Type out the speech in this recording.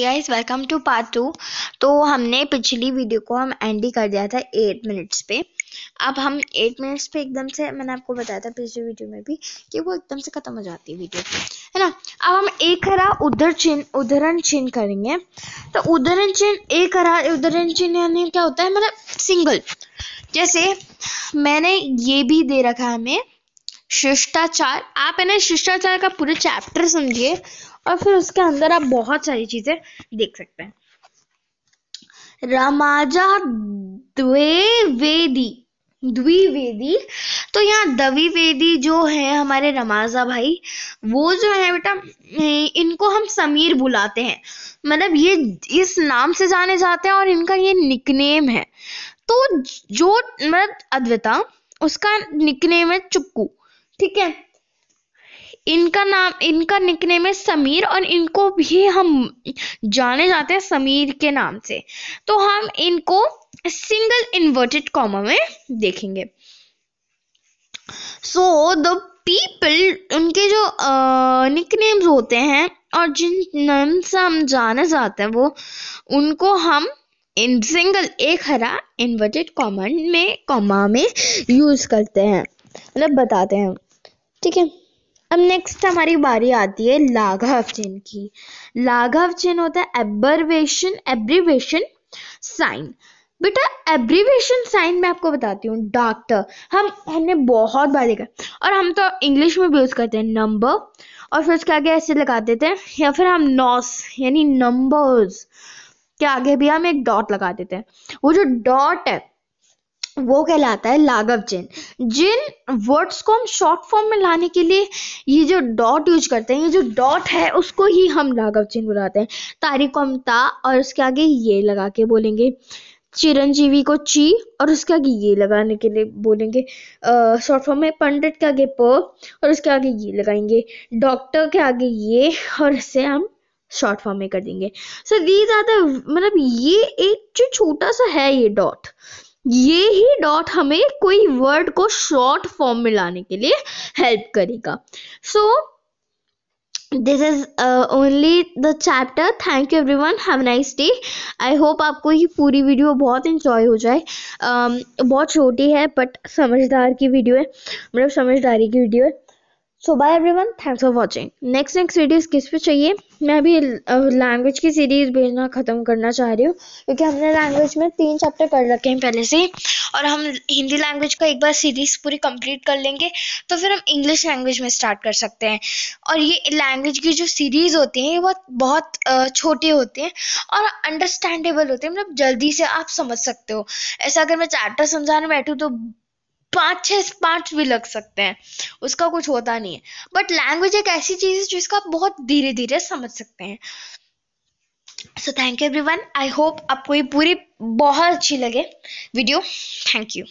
Guys welcome to part two तो हमने पिछली वीडियो को हम एंड ही कर दिया था एट मिनट्स पे। अब हम एट मिनट्स पे एकदम से, मैंने आपको बताया था पिछली वीडियो में भी, कि वो एकदम से ख़त्म हो जाती है वीडियो है ना? अब हम एक हरा उधर चिन्ह उदाहरण चिन्ह करेंगे। तो उदाहरण चिन्ह एक हरा उदाहरण चिन्ह यानी क्या होता है? मतलब सिंगल जैसे मैंने ये भी दे रखा है हमें, शिष्टाचार। आप है ना, शिष्टाचार का पूरे चैप्टर समझिए। और फिर उसके अंदर आप बहुत सारी चीज़ें देख सकते हैं। रमाजा द्विवेदी द्विवेदी? तो यहाँ द्विवेदी जो है हमारे रमाजा भाई, वो जो है बेटा इनको हम समीर बुलाते हैं। मतलब ये इस नाम से जाने जाते हैं और इनका ये निकनेम है। तो जो मतलब अद्विता, उसका निकनेम है चुक्कू, ठीक है? इनका नाम, इनका निकनेम है समीर और इनको भी हम जाने जाते हैं समीर के नाम से। तो हम इनको सिंगल इन्वर्टेड कॉमा में देखेंगे। सो द पीपल उनके जो निकनेम्स होते हैं और जिन नाम से हम जाने जाते हैं, वो, उनको हम इन सिंगल एक हरा इन्वर्टेड कॉमन में कॉमा में यूज़ करते हैं। मतलब बताते हैं। ठीक है? अब नेक्स्ट हमारी बारी आती है लाघव चिन्ह की। लाघव चिन्ह होता है एब्रवेशन एब्रीवेशन साइन बेटा एब्रीवेशन साइन मैं आपको बताती हूँ डॉक्टर हम, हमने बहुत बार देखा और हम तो इंग्लिश में भी यूज़ करते हैं नंबर और फिर उसके आगे ऐसे लगा देते हैं, या फिर हम नॉस यानी नंबर्स के आगे भी हम एक डॉट लगा देते हैं। वो जो डॉट है वो कहलाता है लाघव चिन्ह जिन वर्ड्स को हम शॉर्ट फॉर्म में लाने के लिए ये जो डॉट यूज़ करते हैं, ये जो डॉट है, उसको ही हम लाघव चिन्ह बुलाते हैं। तारीख को हम ता और उसके आगे ये लगा के बोलेंगे। चिरंजीवी को ची और उसके आगे ये लगाने के लिए बोलेंगे। शॉर्ट फॉर्म में पंडित के आगे प और उसके आगे ये लगाएँगे। डॉक्टर के आगे ये और इसे हम शॉर्ट फॉर्म में कर देंगे। सो दीज आर द मतलब ये एक जो छोटा सा है ये डॉट ये ही डॉट हमें कोई वर्ड को शॉर्ट फॉर्म में लाने के लिए हेल्प करेगा। So this is only the chapter thank you everyone have nice day I hope आपको ये पूरी वीडियो बहुत इंजॉय हो जाए। Um, बहुत छोटी है बट समझदार की वीडियो है। मतलब समझदारी की वीडियो है। So bye everyone thanks for watching next next series किस पे चाहिए? मैं अभी लैंग्वेज की सीरीज़ भेजना, ख़त्म करना चाह रही हूँ, क्योंकि हमने लैंग्वेज में तीन चैप्टर कर रखे हैं पहले से और हम हिंदी लैंग्वेज का एक बार सीरीज़ पूरी कंप्लीट कर लेंगे तो फिर हम इंग्लिश लैंग्वेज में स्टार्ट कर सकते हैं। और ये लैंग्वेज की जो सीरीज़ होती हैं, ये बहुत बहुत छोटे होते हैं, और अंडरस्टैंडेबल होते हैं मतलब जल्दी से आप समझ सकते हो। ऐसा अगर मैं चैप्टर समझाने बैठूँ तो पाँच छः पाँच भी लग सकते हैं। उसका कुछ होता नहीं है। बट लैंग्वेज एक ऐसी चीज़ है जिसको आप बहुत धीरे धीरे समझ सकते हैं। So thank you everyone I hope आपको ये पूरी बहुत अच्छी लगे। Video thank you